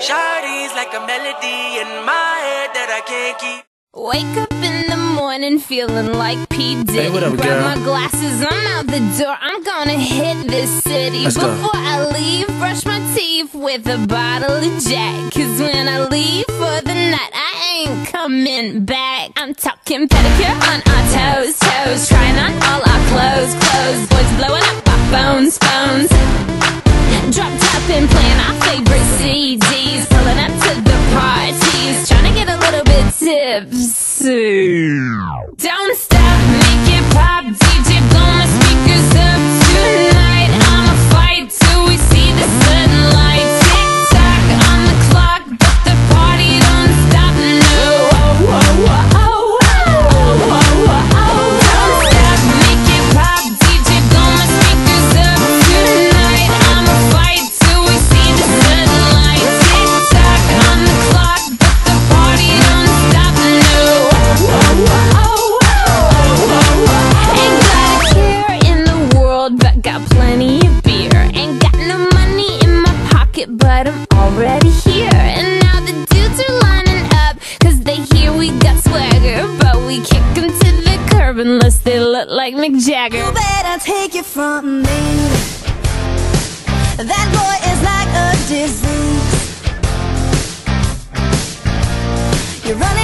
Shawty's like a melody in my head that I can't keep. Wake up in the morning feeling like P. Diddy. Hey, what up, Grab my glasses, I'm out the door. I'm gonna hit this city. Let's go. Before I leave, brush my teeth with a bottle of Jack. Cause when I leave for the night, I ain't coming back. I'm talking pedicure on our toes, toes. Trying on bit got plenty of beer Ain't got no money in my pocket, but I'm already here. And now the dudes are lining up, cause they hear we got swagger But we kick them to the curb unless they look like Mick Jagger. You better take it from me. That boy is like a disease. You're running